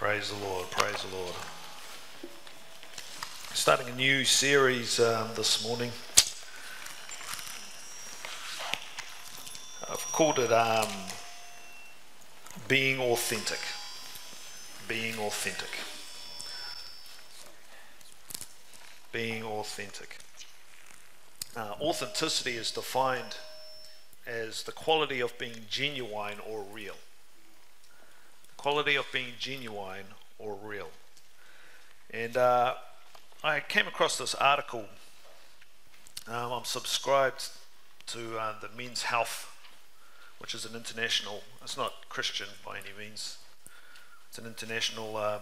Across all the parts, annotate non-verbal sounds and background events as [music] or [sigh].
Praise the Lord. Praise the Lord. Starting a new series um, this morning. I've called it um, Being Authentic. Being Authentic. Being Authentic. Uh, authenticity is defined as the quality of being genuine or real quality of being genuine or real. And uh, I came across this article. Um, I'm subscribed to uh, the Men's Health, which is an international, it's not Christian by any means, it's an international um,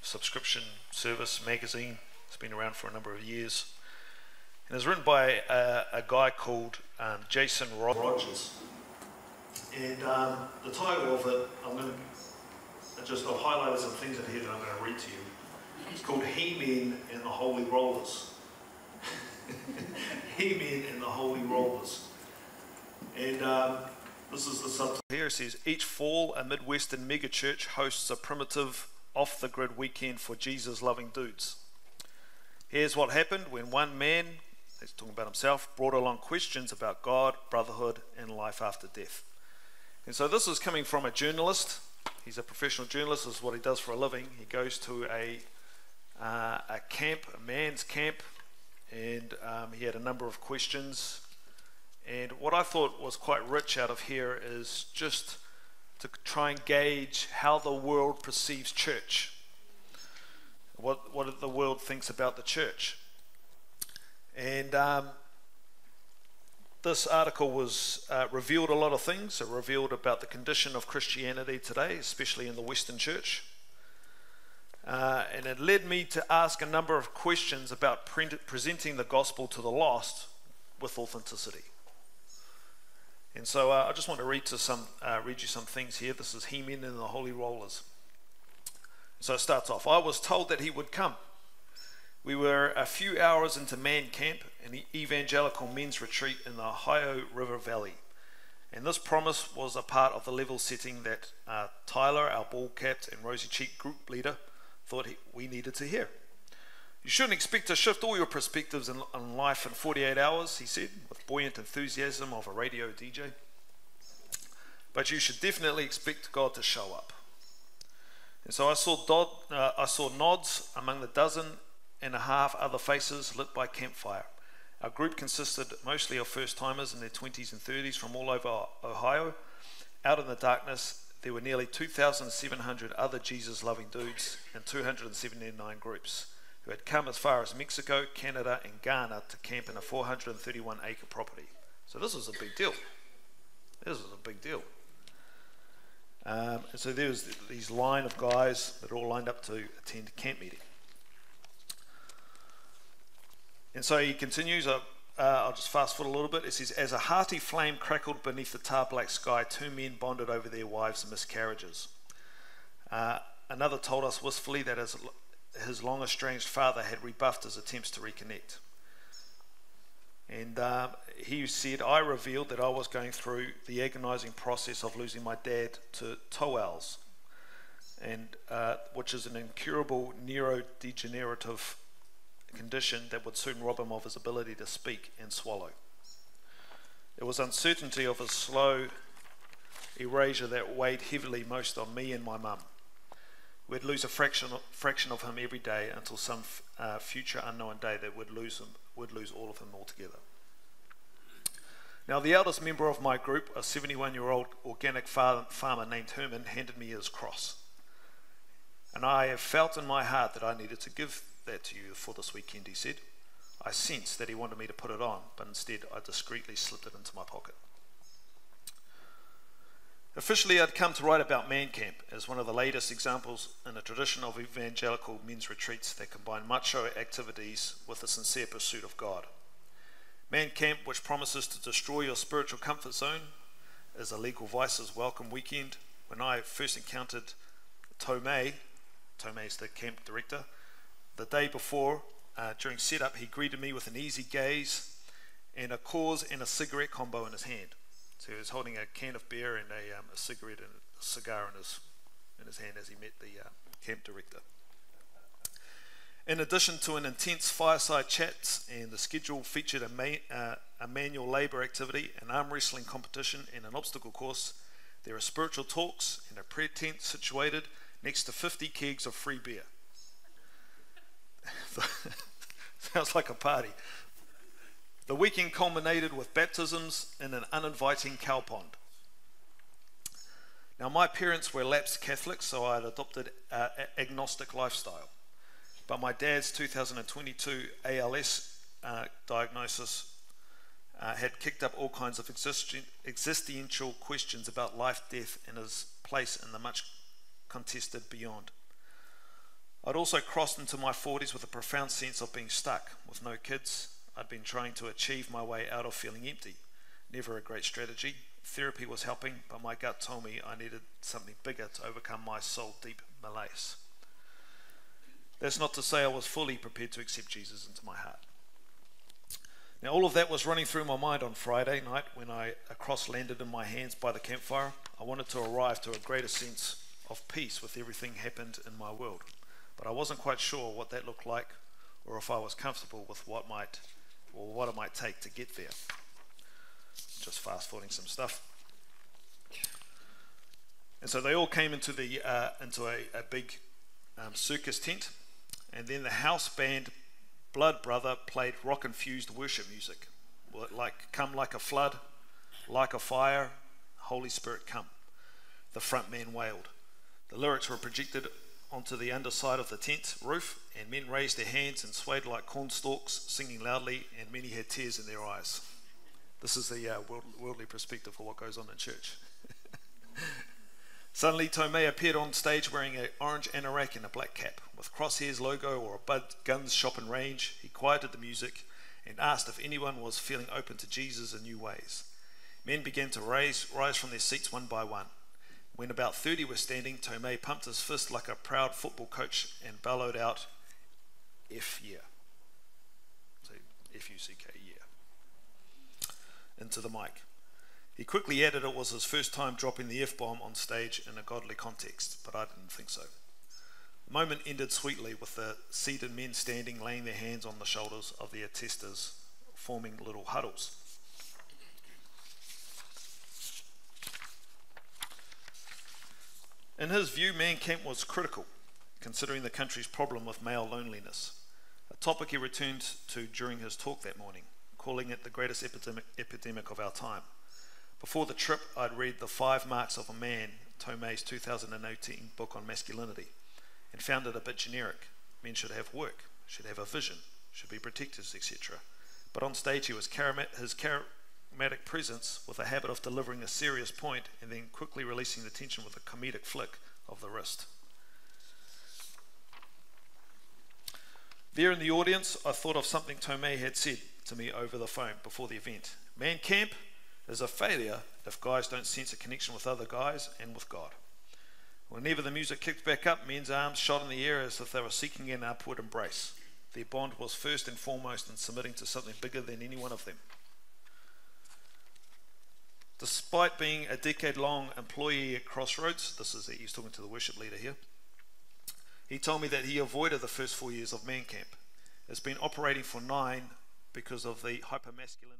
subscription service magazine. It's been around for a number of years. And it's written by a, a guy called um, Jason Rogers. And um, the title of it, I'm going to just I've highlighted some things in here that I'm going to read to you. It's called He-Men and the Holy Rollers. [laughs] He-Men and the Holy Rollers. And um, this is the subtitle here. It says, Each fall, a Midwestern megachurch hosts a primitive, off-the-grid weekend for Jesus-loving dudes. Here's what happened when one man, he's talking about himself, brought along questions about God, brotherhood, and life after death. And so this is coming from a journalist He's a professional journalist. This is what he does for a living. He goes to a uh, a camp, a man's camp, and um, he had a number of questions. And what I thought was quite rich out of here is just to try and gauge how the world perceives church, what what the world thinks about the church, and um, this article was uh, revealed a lot of things. It revealed about the condition of Christianity today, especially in the Western Church. Uh, and it led me to ask a number of questions about pre- presenting the gospel to the lost with authenticity. And so uh, I just want to read to some, uh, read you some things here. This is He-Men and the Holy Rollers. So it starts off. I was told that he would come. We were a few hours into man camp, an evangelical men's retreat in the Ohio River Valley. And this promise was a part of the level setting that uh, Tyler, our bald capped and rosy cheeked group leader, thought he, we needed to hear. You shouldn't expect to shift all your perspectives in, in life in 48 hours, he said, with buoyant enthusiasm of a radio DJ. But you should definitely expect God to show up. And so I saw, uh, I saw nods among the dozen and a half other faces lit by campfire. Our group consisted mostly of first timers in their 20s and 30s from all over Ohio. Out in the darkness, there were nearly 2,700 other Jesus loving dudes and 279 groups who had come as far as Mexico, Canada, and Ghana to camp in a 431 acre property. So this was a big deal. This was a big deal. Um, and so there was these line of guys that all lined up to attend camp meeting. And so he continues, uh, uh, I'll just fast forward a little bit. It says, As a hearty flame crackled beneath the tar black sky, two men bonded over their wives' miscarriages. Uh, another told us wistfully that his, his long estranged father had rebuffed his attempts to reconnect. And um, he said, I revealed that I was going through the agonizing process of losing my dad to TOALS, and, uh, which is an incurable neurodegenerative condition that would soon rob him of his ability to speak and swallow. It was uncertainty of his slow erasure that weighed heavily most on me and my mum. We'd lose a fraction of, fraction of him every day until some uh, future unknown day that would lose him, would lose all of him altogether. Now, the eldest member of my group, a 71 year old organic farmer named Herman, handed me his cross. And I have felt in my heart that I needed to give that to you for this weekend, he said. I sensed that he wanted me to put it on, but instead I discreetly slipped it into my pocket. Officially, I'd come to write about Man Camp as one of the latest examples in a tradition of evangelical men's retreats that combine macho activities with a sincere pursuit of God. Man Camp, which promises to destroy your spiritual comfort zone, is a legal vices welcome weekend. When I first encountered Tome, Tome is the camp director, the day before, uh, during setup, he greeted me with an easy gaze and a cause and a cigarette combo in his hand. So he was holding a can of beer and a, um, a cigarette and a cigar in his in his hand as he met the uh, camp director. In addition to an intense fireside chat, and the schedule featured a, ma- uh, a manual labour activity, an arm wrestling competition, and an obstacle course, there are spiritual talks and a prayer tent situated next to 50 kegs of free beer. [laughs] Sounds like a party. The weekend culminated with baptisms in an uninviting cow pond. Now, my parents were lapsed Catholics, so I had adopted an agnostic lifestyle. But my dad's 2022 ALS uh, diagnosis uh, had kicked up all kinds of existential questions about life, death, and his place in the much contested beyond. I'd also crossed into my 40s with a profound sense of being stuck. With no kids, I'd been trying to achieve my way out of feeling empty. Never a great strategy. Therapy was helping, but my gut told me I needed something bigger to overcome my soul deep malaise. That's not to say I was fully prepared to accept Jesus into my heart. Now, all of that was running through my mind on Friday night when I, a cross landed in my hands by the campfire. I wanted to arrive to a greater sense of peace with everything happened in my world. But I wasn't quite sure what that looked like or if I was comfortable with what might or what it might take to get there. Just fast forwarding some stuff. And so they all came into the uh, into a, a big um, circus tent, and then the house band Blood Brother played rock infused worship music, like "Come like a flood, like a fire, Holy Spirit come." The front man wailed. The lyrics were projected onto the underside of the tent roof, and men raised their hands and swayed like corn stalks, singing loudly, and many had tears in their eyes. This is the uh, world, worldly perspective for what goes on in church. [laughs] Suddenly, Tome appeared on stage wearing an orange anorak and a black cap. With Crosshairs logo or a Bud Guns shop and range, he quieted the music and asked if anyone was feeling open to Jesus in new ways. Men began to raise, rise from their seats one by one. When about 30 were standing, Tome pumped his fist like a proud football coach and bellowed out, F yeah. So F U C K, yeah. Into the mic. He quickly added it was his first time dropping the F bomb on stage in a godly context, but I didn't think so. The moment ended sweetly with the seated men standing, laying their hands on the shoulders of the attesters, forming little huddles. In his view, Man Camp was critical, considering the country's problem with male loneliness, a topic he returned to during his talk that morning, calling it the greatest epidemic, epidemic of our time. Before the trip, I'd read The Five Marks of a Man, Tome's 2018 book on masculinity, and found it a bit generic. Men should have work, should have a vision, should be protectors, etc. But on stage, he was his dramatic presence with a habit of delivering a serious point and then quickly releasing the tension with a comedic flick of the wrist. There in the audience, I thought of something Tome had said to me over the phone before the event. Man camp is a failure if guys don't sense a connection with other guys and with God. Whenever the music kicked back up, men's arms shot in the air as if they were seeking an upward embrace. Their bond was first and foremost in submitting to something bigger than any one of them. Despite being a decade long employee at Crossroads, this is he's talking to the worship leader here, he told me that he avoided the first four years of Man Camp. It's been operating for nine because of the hyper masculine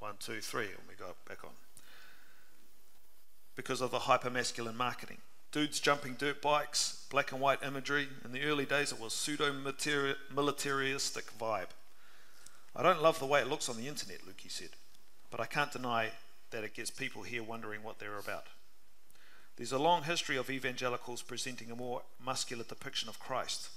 marketing. One, two, three, and we go back on. Because of the hyper masculine marketing. Dudes jumping dirt bikes, black and white imagery. In the early days, it was pseudo militaristic vibe. I don't love the way it looks on the internet, Lukey said but I can't deny that it gets people here wondering what they're about. There's a long history of evangelicals presenting a more muscular depiction of Christ,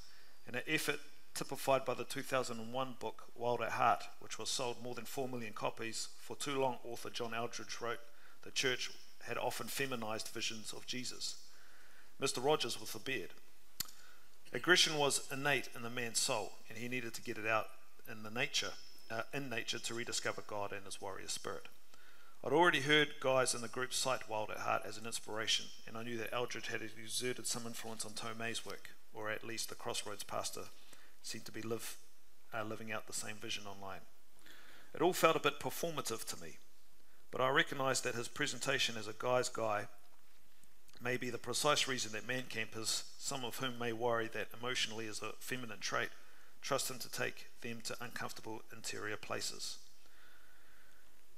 and an effort typified by the 2001 book Wild at Heart, which was sold more than 4 million copies. For too long, author John Eldredge wrote, the church had often feminized visions of Jesus. Mr. Rogers with the beard. Aggression was innate in the man's soul, and he needed to get it out in the nature uh, in nature to rediscover God and his warrior spirit. I'd already heard guys in the group cite Wild at Heart as an inspiration, and I knew that Eldredge had exerted some influence on Tome's work, or at least the Crossroads pastor seemed to be live, uh, living out the same vision online. It all felt a bit performative to me, but I recognised that his presentation as a guy's guy may be the precise reason that man campers, some of whom may worry that emotionally is a feminine trait, trust him to take them to uncomfortable interior places.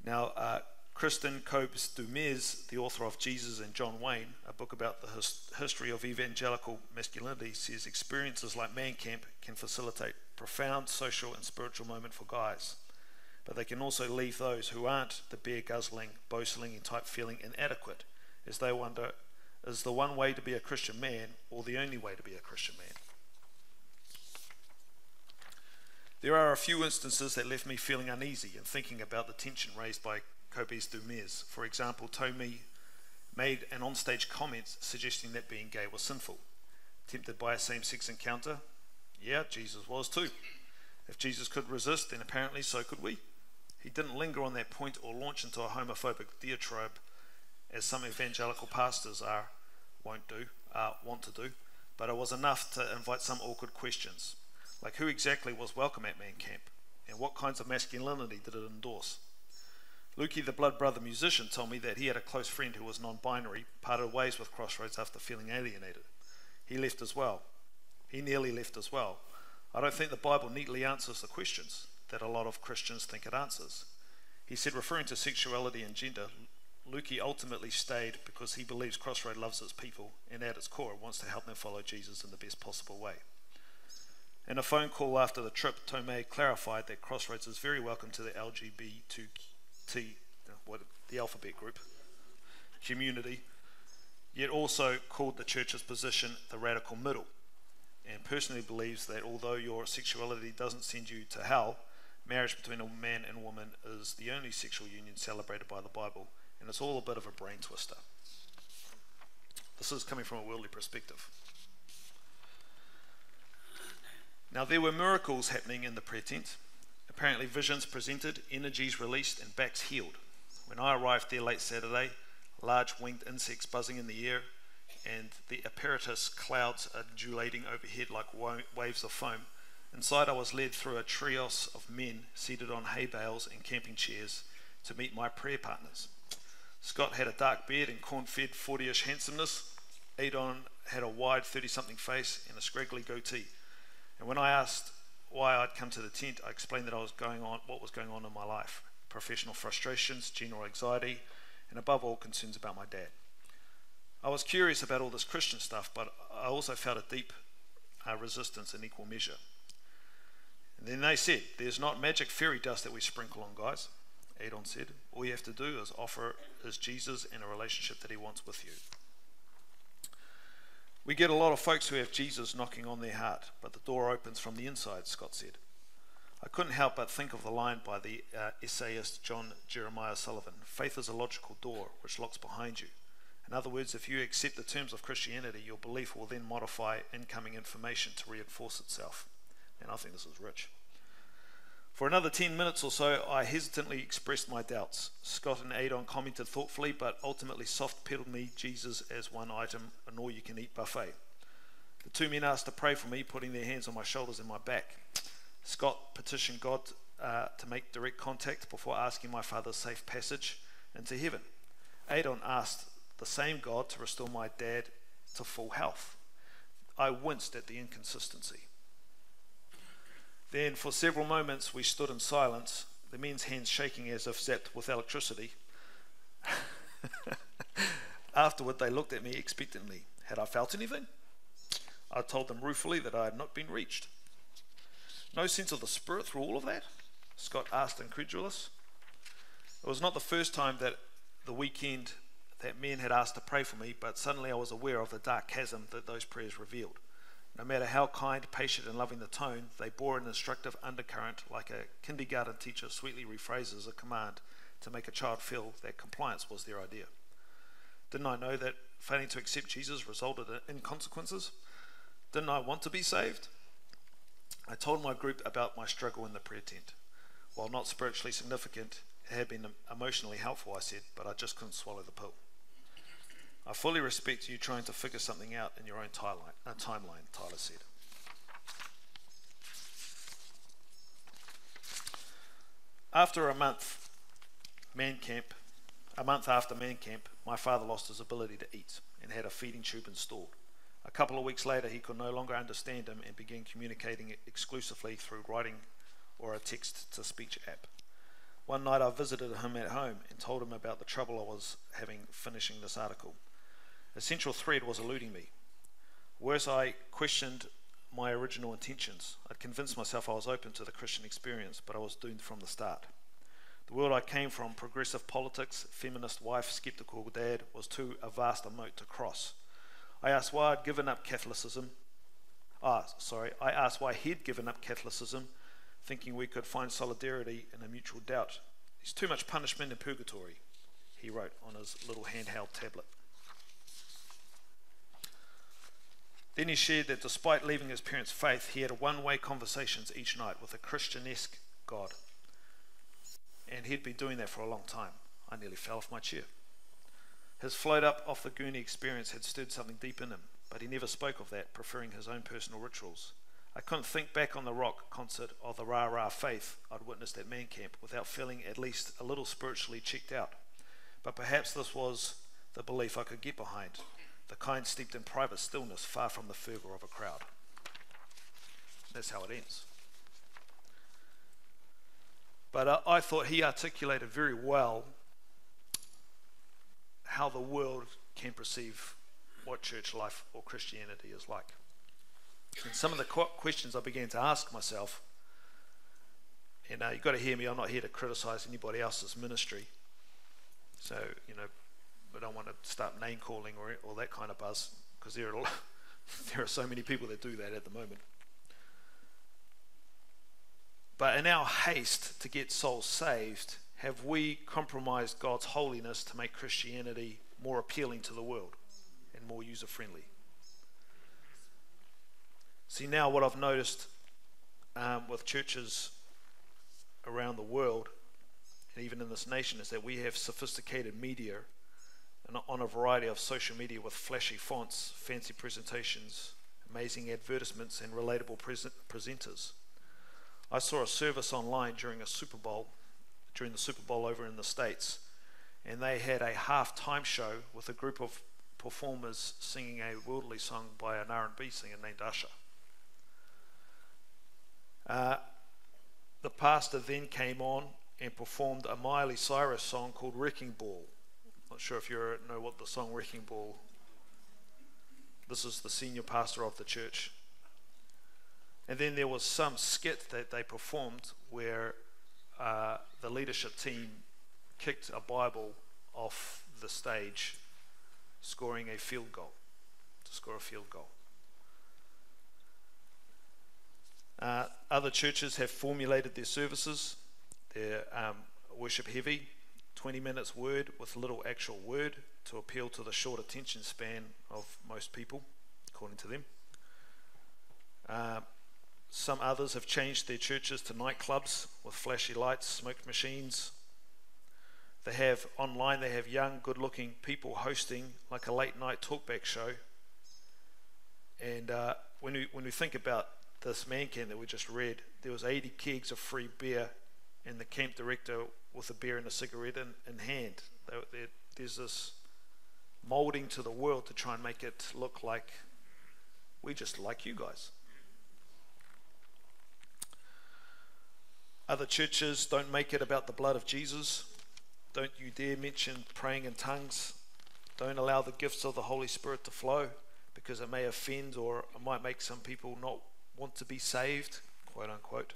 Now, uh, Kristin Kobes Du Mez, the author of Jesus and John Wayne, a book about the his- history of evangelical masculinity, says experiences like man camp can facilitate profound social and spiritual moment for guys, but they can also leave those who aren't the beer guzzling, bow slinging type feeling inadequate, as they wonder, is the one way to be a Christian man or the only way to be a Christian man? There are a few instances that left me feeling uneasy and thinking about the tension raised by Kobes Du Mez. For example, Tommy made an onstage comment suggesting that being gay was sinful. Tempted by a same sex encounter? Yeah, Jesus was too. If Jesus could resist, then apparently so could we. He didn't linger on that point or launch into a homophobic diatribe, as some evangelical pastors are, won't do, uh, want to do, but it was enough to invite some awkward questions, like who exactly was welcome at man camp, and what kinds of masculinity did it endorse. Lukey, the blood brother musician, told me that he had a close friend who was non binary, parted ways with Crossroads after feeling alienated. He left as well. He nearly left as well. I don't think the Bible neatly answers the questions that a lot of Christians think it answers. He said, referring to sexuality and gender, Lukey ultimately stayed because he believes Crossroad loves its people and at its core wants to help them follow Jesus in the best possible way. In a phone call after the trip, Tome clarified that Crossroads is very welcome to the LGBT what the alphabet group community, yet also called the church's position the radical middle, and personally believes that although your sexuality doesn't send you to hell, marriage between a man and woman is the only sexual union celebrated by the Bible, and it's all a bit of a brain twister. This is coming from a worldly perspective. Now, there were miracles happening in the prayer tent. Apparently, visions presented, energies released, and backs healed. When I arrived there late Saturday, large winged insects buzzing in the air, and the asperitas clouds undulating overhead like waves of foam. Inside, I was led through a trios of men seated on hay bales and camping chairs to meet my prayer partners. Scott had a dark beard and corn fed 40 ish handsomeness. Adon had a wide 30 something face and a scraggly goatee. And when I asked why I'd come to the tent, I explained that I was going on what was going on in my life professional frustrations, general anxiety, and above all, concerns about my dad. I was curious about all this Christian stuff, but I also felt a deep uh, resistance in equal measure. And then they said, There's not magic fairy dust that we sprinkle on, guys. Adon said, All you have to do is offer is Jesus and a relationship that he wants with you. We get a lot of folks who have Jesus knocking on their heart, but the door opens from the inside, Scott said. I couldn't help but think of the line by the uh, essayist John Jeremiah Sullivan Faith is a logical door which locks behind you. In other words, if you accept the terms of Christianity, your belief will then modify incoming information to reinforce itself. And I think this is rich. For another 10 minutes or so, I hesitantly expressed my doubts. Scott and Adon commented thoughtfully, but ultimately soft pedaled me Jesus as one item, an all you can eat buffet. The two men asked to pray for me, putting their hands on my shoulders and my back. Scott petitioned God uh, to make direct contact before asking my father's safe passage into heaven. Adon asked the same God to restore my dad to full health. I winced at the inconsistency. Then, for several moments, we stood in silence, the men's hands shaking as if zapped with electricity. [laughs] Afterward, they looked at me expectantly. Had I felt anything? I told them ruefully that I had not been reached. No sense of the Spirit through all of that? Scott asked, incredulous. It was not the first time that the weekend that men had asked to pray for me, but suddenly I was aware of the dark chasm that those prayers revealed. No matter how kind, patient, and loving the tone, they bore an instructive undercurrent like a kindergarten teacher sweetly rephrases a command to make a child feel that compliance was their idea. Didn't I know that failing to accept Jesus resulted in consequences? Didn't I want to be saved? I told my group about my struggle in the prayer tent. While not spiritually significant, it had been emotionally helpful, I said, but I just couldn't swallow the pill. I fully respect you trying to figure something out in your own timeline, uh, timeline Tyler said. After a month, man camp, a month after man camp, my father lost his ability to eat and had a feeding tube installed. A couple of weeks later, he could no longer understand him and began communicating exclusively through writing or a text to speech app. One night I visited him at home and told him about the trouble I was having finishing this article. A central thread was eluding me. Worse, I questioned my original intentions. I'd convinced myself I was open to the Christian experience, but I was doomed from the start. The world I came from, progressive politics, feminist wife, skeptical dad, was too a vast a moat to cross. I asked why I'd given up Catholicism. Ah, sorry, I asked why he'd given up Catholicism, thinking we could find solidarity in a mutual doubt. There's too much punishment in purgatory, he wrote on his little handheld tablet. Then he shared that despite leaving his parents' faith, he had one way conversations each night with a Christianesque God. And he'd been doing that for a long time. I nearly fell off my chair. His float up off the Goonie experience had stirred something deep in him, but he never spoke of that, preferring his own personal rituals. I couldn't think back on the rock concert or the rah rah faith I'd witnessed at man camp without feeling at least a little spiritually checked out. But perhaps this was the belief I could get behind, the kind steeped in private stillness, far from the fervour of a crowd. That's how it ends. But uh, I thought he articulated very well how the world can perceive what church life or Christianity is like. And some of the questions I began to ask myself, and uh, you've got to hear me, I'm not here to criticize anybody else's ministry. So, you know, I don't want to start name calling or, or that kind of buzz, because there, are [laughs] there are so many people that do that at the moment. But in our haste to get souls saved, have we compromised God's holiness to make Christianity more appealing to the world and more user friendly? See, now what I've noticed um, with churches around the world, and even in this nation, is that we have sophisticated media on a variety of social media with flashy fonts, fancy presentations, amazing advertisements, and relatable presenters. I saw a service online during a Super Bowl during the Super Bowl over in the States. And they had a half-time show with a group of performers singing a worldly song by an R&B singer named Usher. Uh, the pastor then came on and performed a Miley Cyrus song called Wrecking Ball. Not sure if you know what the song Wrecking Ball. This is the senior pastor of the church. And then there was some skit that they performed where uh, the leadership team kicked a Bible off the stage, scoring a field goal, to score a field goal. Uh, other churches have formulated their services. They're um, worship heavy, 20 minutes word with little actual word to appeal to the short attention span of most people, according to them. Uh, some others have changed their churches to nightclubs with flashy lights, smoke machines. They have online, they have young, good looking people hosting like a late night talkback show. And uh, when, we, when we think about this man camp that we just read, there was 80 kegs of free beer, and the camp director with a beer and a cigarette in, in hand. They, there's this molding to the world to try and make it look like we just like you guys. Other churches don't make it about the blood of Jesus. Don't you dare mention praying in tongues. Don't allow the gifts of the Holy Spirit to flow because it may offend or it might make some people not want to be saved, quote unquote.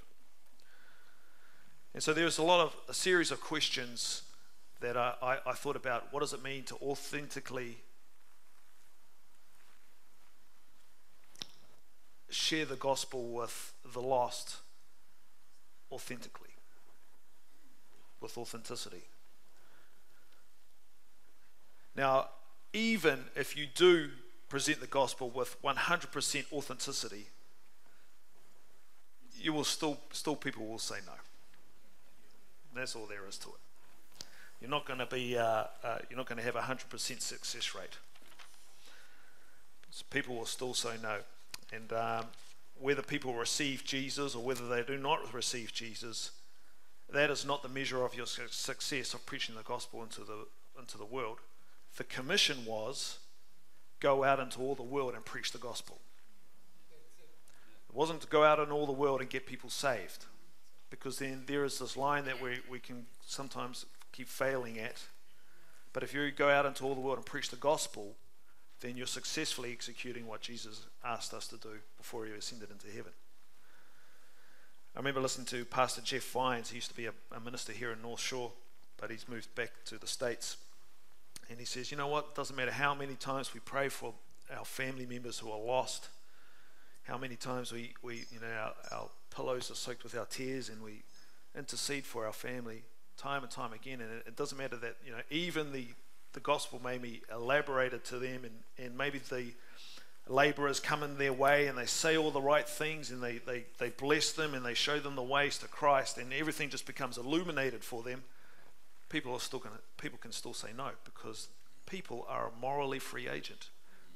And so there's a lot of a series of questions that I, I, I thought about. What does it mean to authentically share the gospel with the lost? authentically, with authenticity. Now, even if you do present the gospel with 100% authenticity, you will still, still people will say no. That's all there is to it. You're not going to be, uh, uh, you're not going to have a 100% success rate. So people will still say no. And um, whether people receive Jesus or whether they do not receive Jesus, that is not the measure of your success of preaching the gospel into the, into the world. The commission was go out into all the world and preach the gospel. It wasn't to go out in all the world and get people saved, because then there is this line that we, we can sometimes keep failing at. But if you go out into all the world and preach the gospel, then you're successfully executing what Jesus asked us to do before he ascended into heaven. I remember listening to Pastor Jeff Vines. He used to be a, a minister here in North Shore, but he's moved back to the States. And he says, You know what? It doesn't matter how many times we pray for our family members who are lost, how many times we, we you know, our, our pillows are soaked with our tears and we intercede for our family time and time again. And it, doesn't matter that, you know, even the, the gospel may be elaborated to them and, and maybe the laborers come in their way and they say all the right things and they, they, they bless them and they show them the ways to Christ and everything just becomes illuminated for them people are still to people can still say no because people are a morally free agent.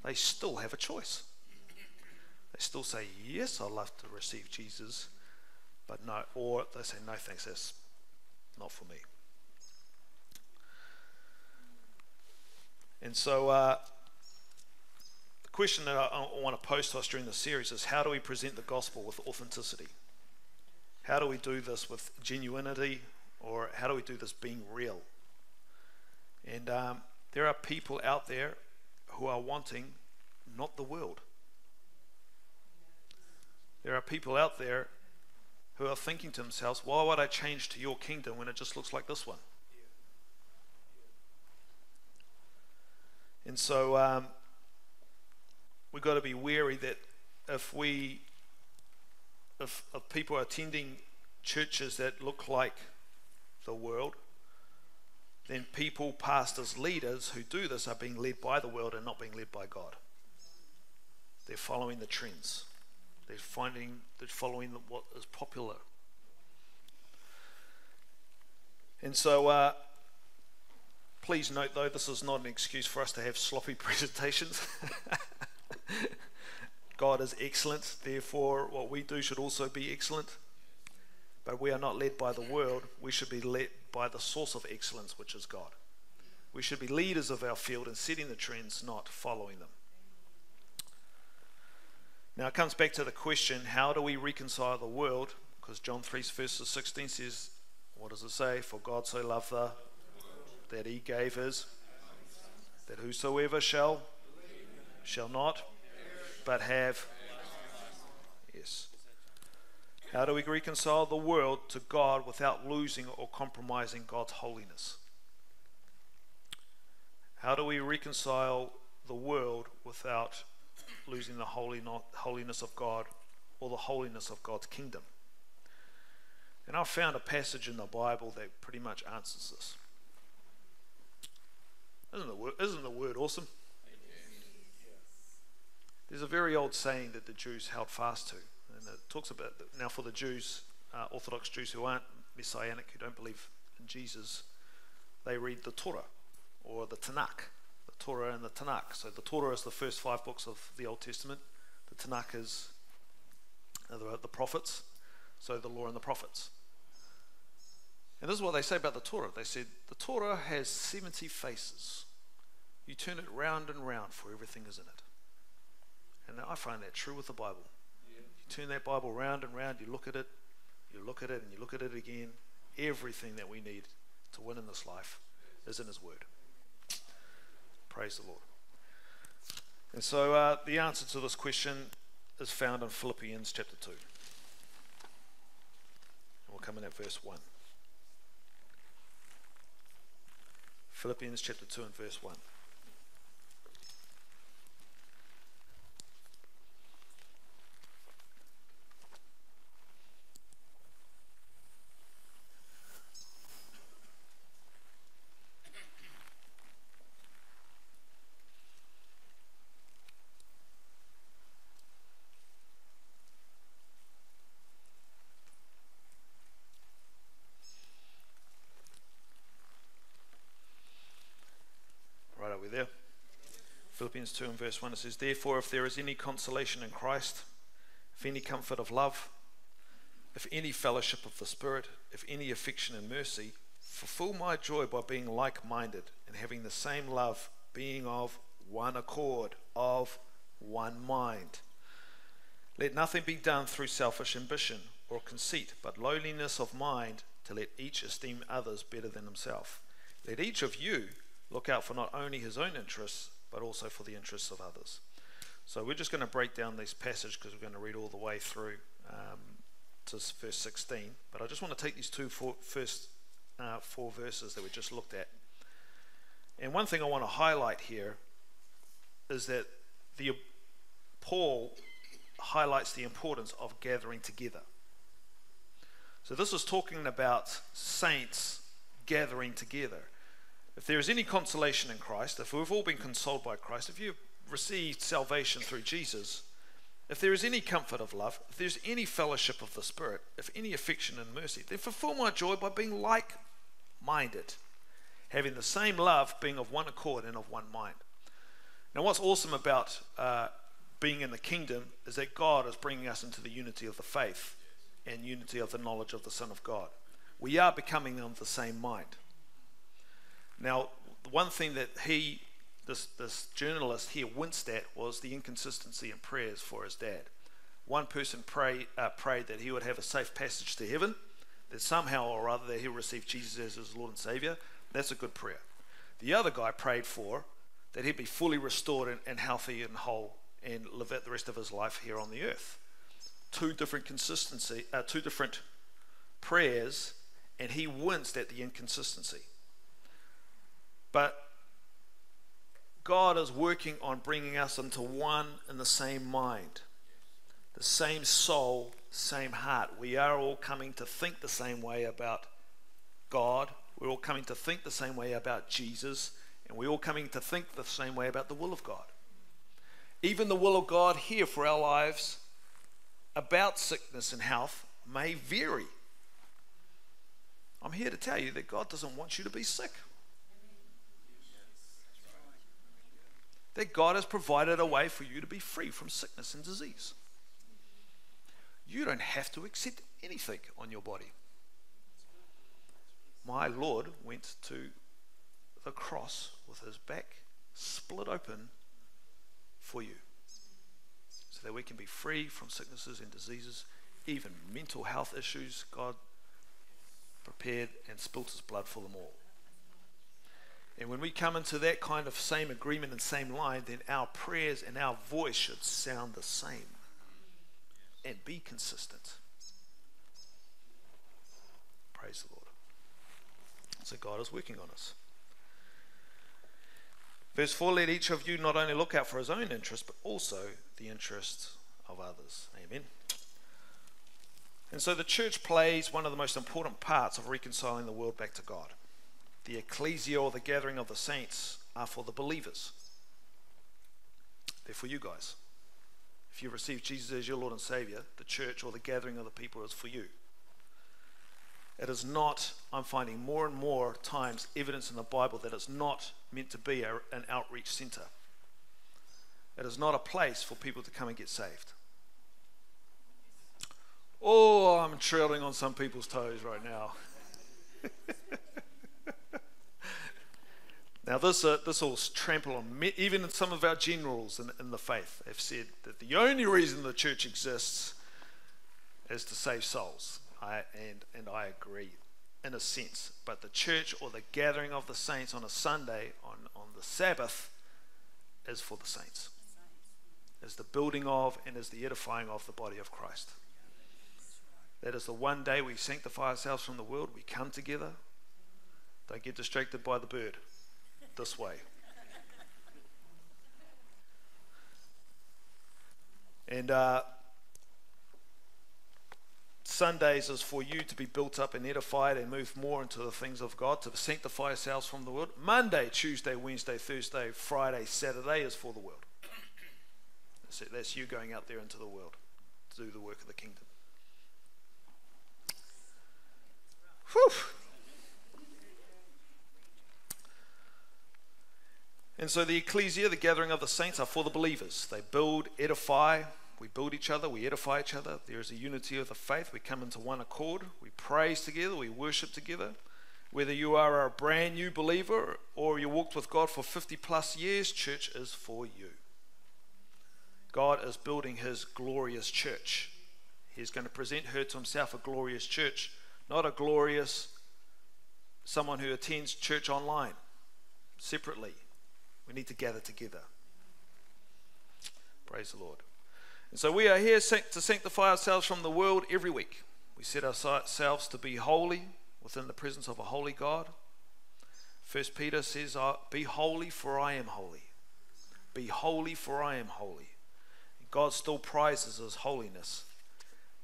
They still have a choice. They still say yes, I'd love to receive Jesus, but no, or they say no, thanks, that's not for me. And so, uh, the question that I, I want to pose to us during the series is how do we present the gospel with authenticity? How do we do this with genuinity, or how do we do this being real? And um, there are people out there who are wanting not the world. There are people out there who are thinking to themselves, why would I change to your kingdom when it just looks like this one? And so um, we've got to be wary that if we, if, if people are attending churches that look like the world, then people, pastors, leaders who do this are being led by the world and not being led by God. They're following the trends. They're finding, they're following what is popular. And so, uh, please note though, this is not an excuse for us to have sloppy [laughs] presentations. God is excellent, therefore, what we do should also be excellent. But we are not led by the world. We should be led by the source of excellence, which is God. We should be leaders of our field and setting the trends, not following them. Now it comes back to the question how do we reconcile the world? Because John 3 verses 16 says, What does it say? For God so loved the that he gave his, that whosoever shall, shall not, but have. Yes. How do we reconcile the world to God without losing or compromising God's holiness? How do we reconcile the world without losing the holy holiness of God or the holiness of God's kingdom? And I found a passage in the Bible that pretty much answers this. Isn't the word, isn't the word awesome? There's a very old saying that the Jews held fast to and it talks about now for the Jews, uh, Orthodox Jews who aren't messianic, who don't believe in Jesus, they read the Torah or the Tanakh, Torah and the Tanakh. So the Torah is the first five books of the Old Testament. The Tanakh is uh, the, the prophets, so the law and the prophets. And this is what they say about the Torah. They said the Torah has 70 faces. You turn it round and round, for everything is in it. And I find that true with the Bible You turn that Bible round and round, you look at it, you look at it, and you look at it again. Everything that we need to win in this life is in His Word. Praise the Lord. And so uh, the answer to this question is found in Philippians chapter 2. We'll come in at verse 1. Philippians chapter 2 and verse 1. Philippians 2 and verse 1, it says, Therefore, if there is any consolation in Christ, if any comfort of love, if any fellowship of the Spirit, if any affection and mercy, fulfill my joy by being like minded and having the same love, being of one accord, of one mind. Let nothing be done through selfish ambition or conceit, but lowliness of mind to let each esteem others better than himself. Let each of you look out for not only his own interests, but also for the interests of others. So we're just going to break down this passage because we're going to read all the way through um, to verse 16. But I just want to take these two four, first uh, four verses that we just looked at. And one thing I want to highlight here is that the Paul highlights the importance of gathering together. So this is talking about saints gathering together. If there is any consolation in Christ, if we've all been consoled by Christ, if you've received salvation through Jesus, if there is any comfort of love, if there's any fellowship of the Spirit, if any affection and mercy, then fulfill my joy by being like minded, having the same love, being of one accord and of one mind. Now, what's awesome about uh, being in the kingdom is that God is bringing us into the unity of the faith and unity of the knowledge of the Son of God. We are becoming of the same mind. Now, one thing that he, this, this journalist here, winced at was the inconsistency in prayers for his dad. One person pray, uh, prayed that he would have a safe passage to heaven, that somehow or other that he'll receive Jesus as his Lord and Savior. That's a good prayer. The other guy prayed for that he'd be fully restored and, and healthy and whole and live out the rest of his life here on the earth. Two different consistency, uh, two different prayers, and he winced at the inconsistency. But God is working on bringing us into one and the same mind, the same soul, same heart. We are all coming to think the same way about God. We're all coming to think the same way about Jesus. And we're all coming to think the same way about the will of God. Even the will of God here for our lives about sickness and health may vary. I'm here to tell you that God doesn't want you to be sick. That God has provided a way for you to be free from sickness and disease. You don't have to accept anything on your body. My Lord went to the cross with his back split open for you so that we can be free from sicknesses and diseases, even mental health issues. God prepared and spilt his blood for them all. And when we come into that kind of same agreement and same line, then our prayers and our voice should sound the same and be consistent. Praise the Lord. So God is working on us. Verse 4 Let each of you not only look out for his own interest, but also the interests of others. Amen. And so the church plays one of the most important parts of reconciling the world back to God. The ecclesia or the gathering of the saints are for the believers. They're for you guys. If you receive Jesus as your Lord and Savior, the church or the gathering of the people is for you. It is not, I'm finding more and more times evidence in the Bible that it's not meant to be a, an outreach center. It is not a place for people to come and get saved. Oh, I'm trailing on some people's toes right now. [laughs] Now, this, uh, this will trample on me, even some of our generals in, in the faith have said that the only reason the church exists is to save souls. I, and, and I agree in a sense. But the church or the gathering of the saints on a Sunday, on, on the Sabbath, is for the saints, is the building of and is the edifying of the body of Christ. That is the one day we sanctify ourselves from the world, we come together. Don't get distracted by the bird this way. And uh, Sundays is for you to be built up and edified and move more into the things of God, to sanctify yourselves from the world. Monday, Tuesday, Wednesday, Thursday, Friday, Saturday is for the world. That's. That's you going out there into the world to do the work of the kingdom. Whew. And so the ecclesia, the gathering of the saints, are for the believers. They build, edify. We build each other, we edify each other. There is a unity of the faith. We come into one accord. We praise together, we worship together. Whether you are a brand new believer or you walked with God for 50 plus years, church is for you. God is building his glorious church. He's going to present her to himself a glorious church, not a glorious someone who attends church online separately. We need to gather together. Praise the Lord. And so we are here to sanctify ourselves from the world every week. We set ourselves to be holy within the presence of a holy God. First Peter says, uh, Be holy, for I am holy. Be holy, for I am holy. And God still prizes his holiness.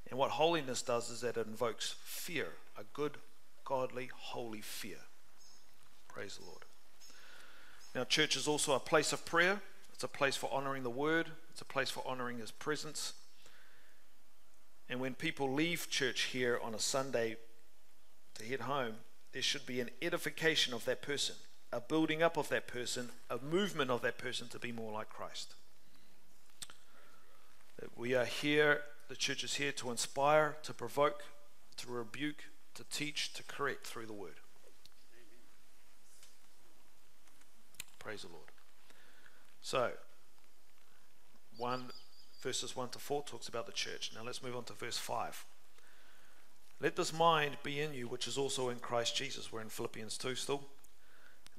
And what holiness does is that it invokes fear, a good, godly, holy fear. Praise the Lord. Now, church is also a place of prayer, it's a place for honoring the word, it's a place for honoring his presence. And when people leave church here on a Sunday to head home, there should be an edification of that person, a building up of that person, a movement of that person to be more like Christ. We are here, the church is here to inspire, to provoke, to rebuke, to teach, to correct through the word. Praise the Lord. So, 1 verses 1 to 4 talks about the church. Now let's move on to verse 5. Let this mind be in you, which is also in Christ Jesus. We're in Philippians 2 still.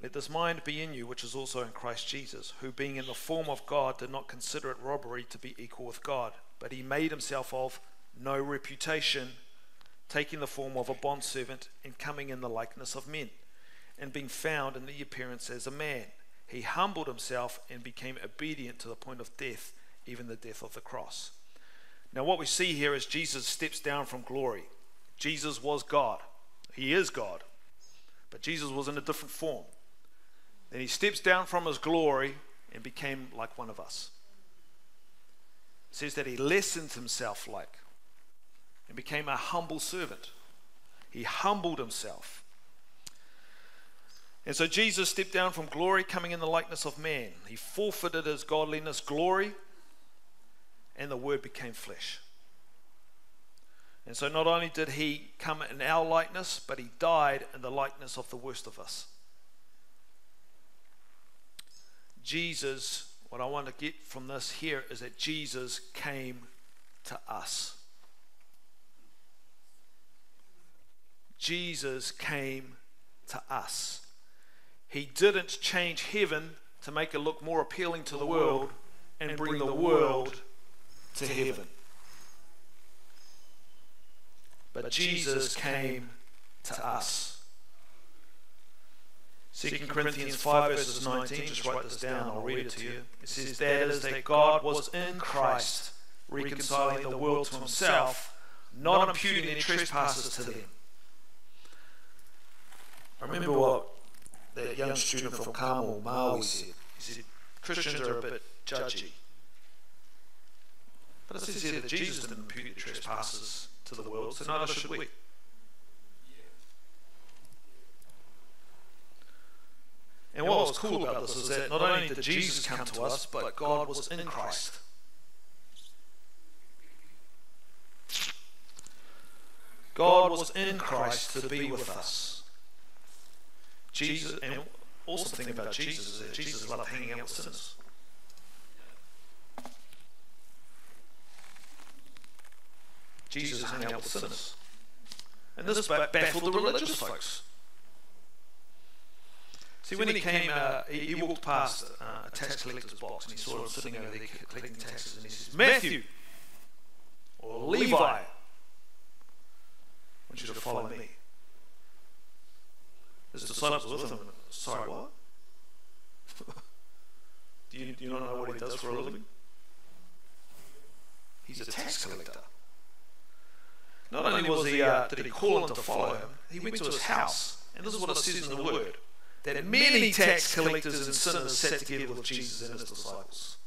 Let this mind be in you, which is also in Christ Jesus, who being in the form of God did not consider it robbery to be equal with God, but he made himself of no reputation, taking the form of a bondservant and coming in the likeness of men, and being found in the appearance as a man. He humbled himself and became obedient to the point of death, even the death of the cross. Now, what we see here is Jesus steps down from glory. Jesus was God. He is God. But Jesus was in a different form. Then he steps down from his glory and became like one of us. It says that he lessened himself like and became a humble servant. He humbled himself. And so Jesus stepped down from glory, coming in the likeness of man. He forfeited his godliness, glory, and the Word became flesh. And so not only did he come in our likeness, but he died in the likeness of the worst of us. Jesus, what I want to get from this here is that Jesus came to us. Jesus came to us. He didn't change heaven to make it look more appealing to the world and bring the world to heaven. But Jesus came to us. 2 Corinthians 5 verses 19, just write this down, I'll read it to you. It says, That is, that God was in Christ, reconciling the world to himself, not imputing any trespasses to them. I remember what that young student from Carmel, Maui, said. He said, Christians are a bit judgy. But it says here that Jesus didn't impute trespasses to the world, so neither should we. And what was cool about this is that not only did Jesus come to us, but God was in Christ. God was in Christ to be with us. Jesus, and also the thing about Jesus is that Jesus loved hanging out with sinners. Jesus hung out with sinners. And this baffled the religious folks. See, when he came, uh, he, he walked past uh, a tax collector's box and he saw him sitting over there collecting taxes and he says, Matthew or Levi, I want you to follow me. His disciples were with him. Sorry, what? [laughs] do, you, do you not know what he does for a living? He's a tax collector. Not only was he, uh, did he call him to follow him, he went to his house. And this is what it says in the word that many tax collectors and sinners sat together with Jesus and his disciples.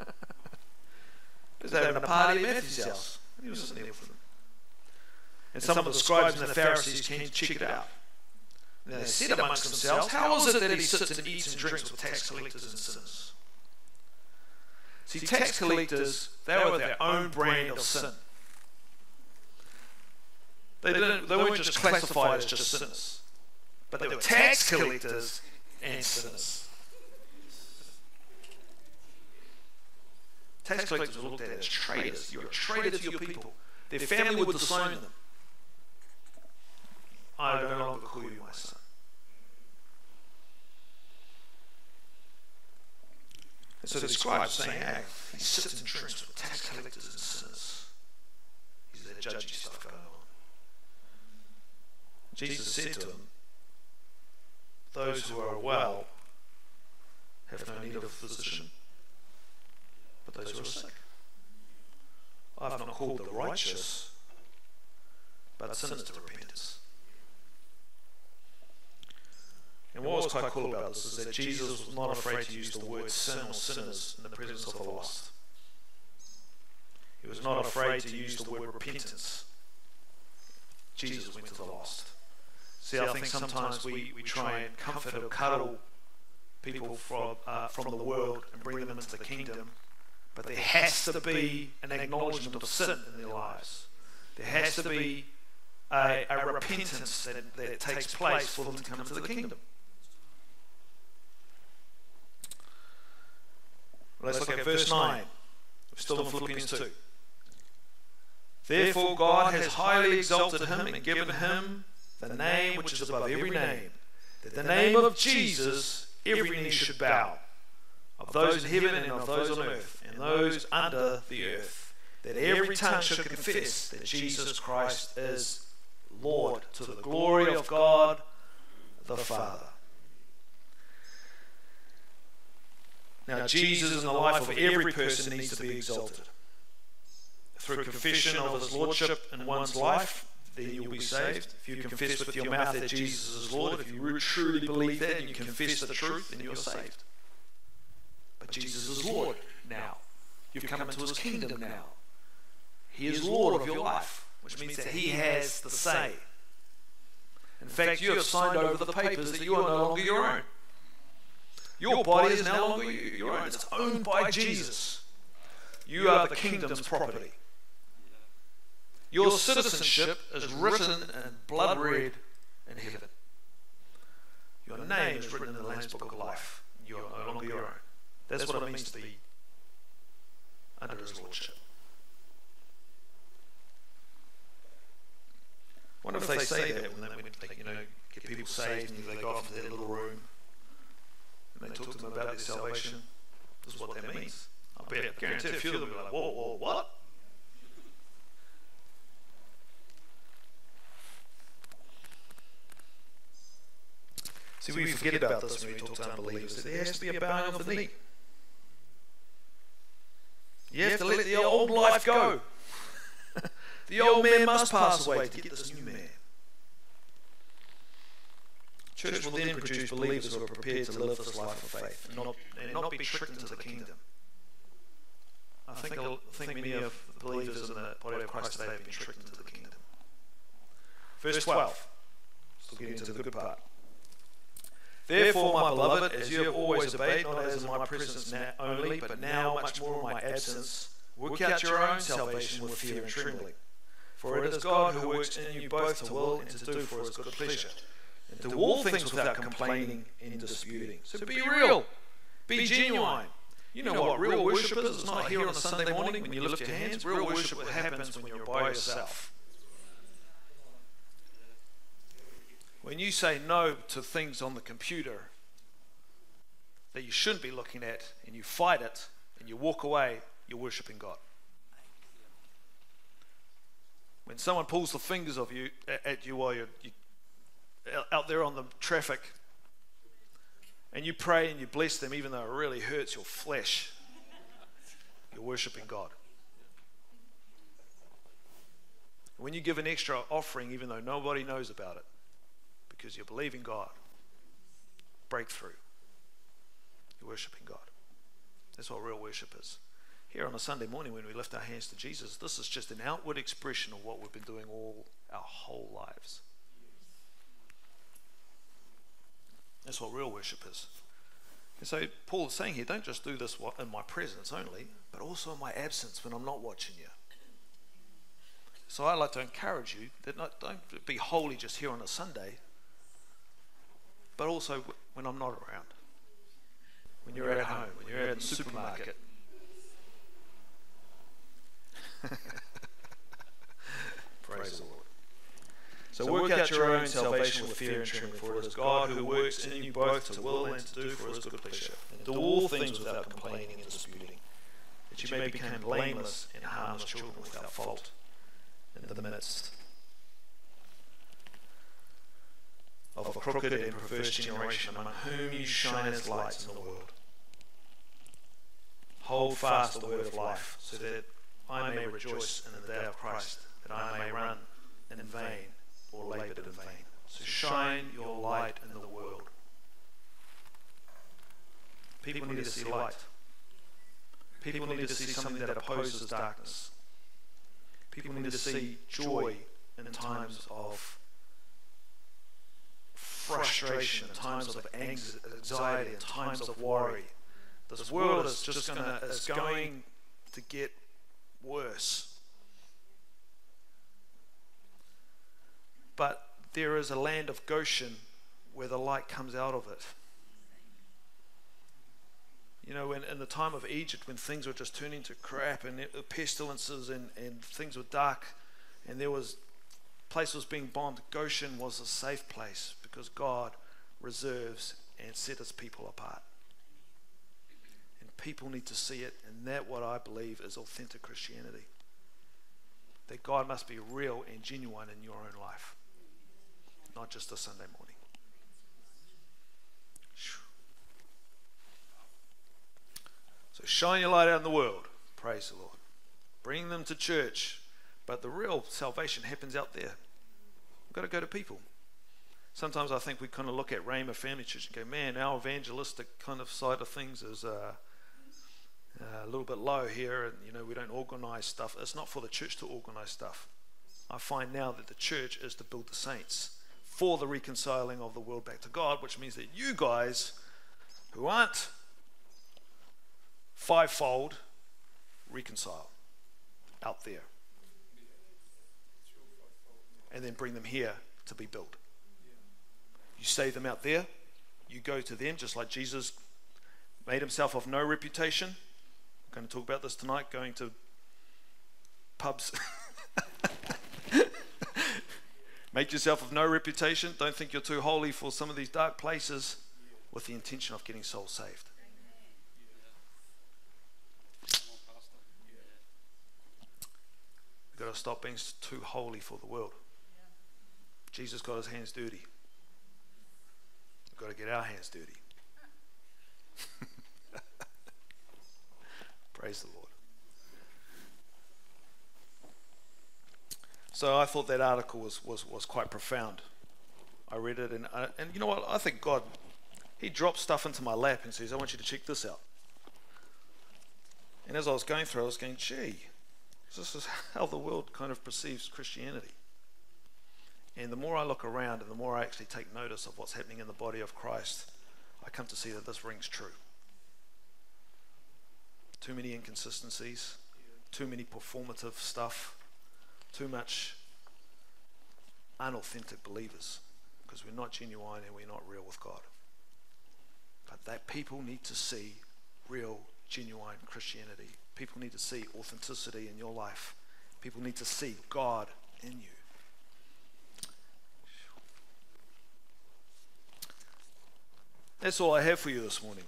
[laughs] He was having a party at Matthew's house. He was sitting there with them. And some of the scribes and the Pharisees came to check it out. And they said amongst themselves, How is it that he sits and eats and drinks with tax collectors and sinners? See, tax collectors, they were their own brand of sin. They, didn't, they weren't just classified as just sinners, but they were tax collectors and sinners. Tax collectors were looked at as traitors. You're a traitor to your people. Their family would disown them. I no longer call you my son. And so the scribe saying, hey, he sits and drinks with tax collectors and sinners. He's there judging stuff going on. Jesus said to him, Those who are well have no need of a physician, but those who are sick. I have not called the righteous, but sinners to repentance. And what was quite cool about this is that Jesus was not afraid to use the word sin or sinners in the presence of the lost. He was not afraid to use the word repentance. Jesus went to the lost. See, I think sometimes we, we try and comfort or cuddle people from, uh, from the world and bring them into the kingdom, but there has to be an acknowledgement of sin in their lives. There has to be a, a repentance that, that takes place for them to come into the kingdom. Let's look at verse 9. We're still in Philippians 2. Therefore, God has highly exalted him and given him the name which is above every name, that the name of Jesus every knee should bow, of those in heaven and of those on earth, and those under the earth, that every tongue should confess that Jesus Christ is Lord, to the glory of God the Father. Now, Jesus in the life of every person needs to be exalted. Through confession of his lordship in one's life, then you'll be saved. If you confess with your mouth that Jesus is Lord, if you truly believe that and you confess the truth, then you're saved. But Jesus is Lord now. You've come into his kingdom now. He is Lord of your life, which means that he has the say. In fact, you have signed over the papers that you are no longer your own. Your body is no longer you; your own. It's owned by Jesus. You are the kingdom's property. Your citizenship is written in blood red in heaven. Your name is written in the Lamb's Book of Life. You are no longer your own. That's what it means to be under His Lordship. I wonder if they say that when they, when they you know, get people saved and they go off to their little room they talk to them about their salvation. This is what that means. I bet, guarantee a few of them be like, whoa, whoa, what? See, we forget about this when we talk to unbelievers. There has to be a bowing of the knee. You have to let the old life go. [laughs] the old man must pass away to get this new man. Church will then produce believers who are prepared to live this life of faith and not, and not be tricked into the kingdom. I think, I think many of the believers in the body of Christ today have been tricked into the kingdom. Verse 12. Still getting into the good part. Therefore, my beloved, as you have always obeyed, not as in my presence now only, but now much more in my absence, work out your own salvation with fear and trembling. For it is God who works in you both to will and to do for his good pleasure do all things without complaining and disputing. So be real, be genuine. You know what real worship is? It's not here on a Sunday morning when you lift your hands. Real worship happens when you're by yourself. When you say no to things on the computer that you shouldn't be looking at and you fight it and you walk away, you're worshiping God. When someone pulls the fingers of you at you while you're, you out there on the traffic and you pray and you bless them even though it really hurts your flesh, you're worshiping God. When you give an extra offering, even though nobody knows about it, because you believe in God, breakthrough, you're worshiping God. That's what real worship is. Here on a Sunday morning, when we lift our hands to Jesus, this is just an outward expression of what we've been doing all our whole lives. That's what real worship is. And so Paul is saying here, don't just do this in my presence only, but also in my absence when I'm not watching you. So I like to encourage you that not, don't be holy just here on a Sunday, but also when I'm not around. When you're, you're at, home, when you're at the supermarket. [laughs] Praise the Lord. So, work out your own salvation with fear and trembling, for it is God who works in you both to will and to do for his good pleasure. And do all things without complaining and disputing, that you may become blameless and harmless children without fault in the midst of a crooked and perverse generation among whom you shine as lights in the world. Hold fast the word of life, so that I may rejoice in the day of Christ, that I may run in vain or labored in vain. So shine your light in the world. People need to see light. People need to see something that opposes darkness. People need to see joy in times of frustration, in times of anxiety, in times of worry. This world is just gonna, is going to get worse. But there is a land of Goshen where the light comes out of it. You know, in, in the time of Egypt, when things were just turning to crap and it, uh, pestilences and, and things were dark and there was places being bombed, Goshen was a safe place because God reserves and set his people apart. And people need to see it, and that what I believe is authentic Christianity. That God must be real and genuine in your own life not just a Sunday morning. So shine your light out in the world. Praise the Lord. Bring them to church. But the real salvation happens out there. We've got to go to people. Sometimes I think we kind of look at Rhema Family Church and go, man, our evangelistic kind of side of things is uh, uh, a little bit low here, and you know we don't organize stuff. It's not for the church to organize stuff. I find now that the church is to build the saints for the reconciling of the world back to God, which means that you guys who aren't fivefold reconcile out there. And then bring them here to be built. You save them out there, you go to them, just like Jesus made himself of no reputation. I'm going to talk about this tonight, going to pubs. [laughs] Make yourself of no reputation. Don't think you're too holy for some of these dark places with the intention of getting souls saved. We've got to stop being too holy for the world. Jesus got his hands dirty. We've got to get our hands dirty. [laughs] Praise the Lord. So I thought that article was, was, was quite profound. I read it, and, uh, and you know what? I think God, He drops stuff into my lap and says, I want you to check this out. And as I was going through, I was going, gee, this is how the world kind of perceives Christianity. And the more I look around and the more I actually take notice of what's happening in the body of Christ, I come to see that this rings true. Too many inconsistencies, too many performative stuff, too much unauthentic believers because we're not genuine and we're not real with God. But that people need to see real, genuine Christianity. People need to see authenticity in your life. People need to see God in you. That's all I have for you this morning.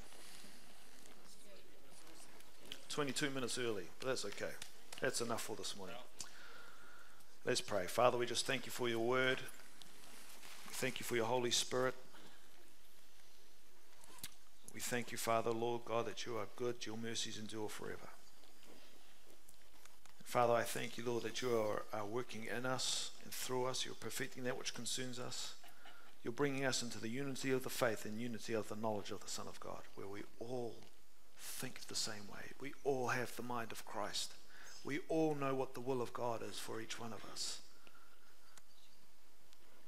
22 minutes early, but that's okay. That's enough for this morning. Let's pray. Father, we just thank you for your word. We thank you for your Holy Spirit. We thank you, Father, Lord God, that you are good, your mercies endure forever. Father, I thank you, Lord, that you are, are working in us and through us. You're perfecting that which concerns us. You're bringing us into the unity of the faith and unity of the knowledge of the Son of God, where we all think the same way. We all have the mind of Christ we all know what the will of God is for each one of us.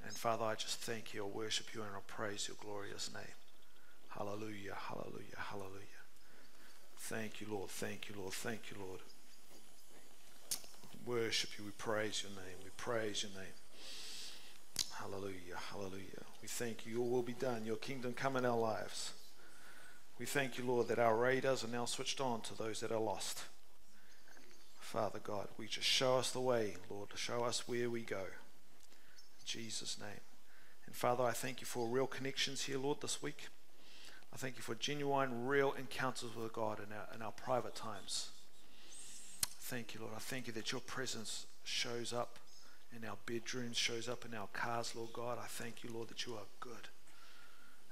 And Father, I just thank you, I worship you, and I praise your glorious name. Hallelujah, hallelujah, hallelujah. Thank you, Lord. Thank you, Lord. Thank you, Lord. worship you. We praise your name. We praise your name. Hallelujah. Hallelujah. We thank you. Your will be done. Your kingdom come in our lives. We thank you, Lord, that our radars are now switched on to those that are lost. Father God, we just show us the way, Lord. Show us where we go. In Jesus' name. And Father, I thank you for real connections here, Lord, this week. I thank you for genuine, real encounters with God in our, in our private times. Thank you, Lord. I thank you that your presence shows up in our bedrooms, shows up in our cars, Lord God. I thank you, Lord, that you are good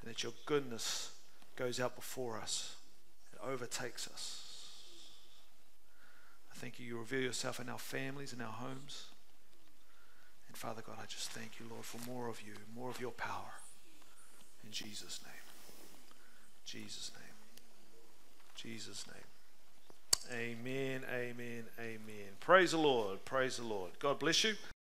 and that your goodness goes out before us, it overtakes us. I thank you, you reveal yourself in our families, in our homes. And Father God, I just thank you, Lord, for more of you, more of your power. In Jesus' name. Jesus' name. Jesus' name. Amen, amen, amen. Praise the Lord. Praise the Lord. God bless you.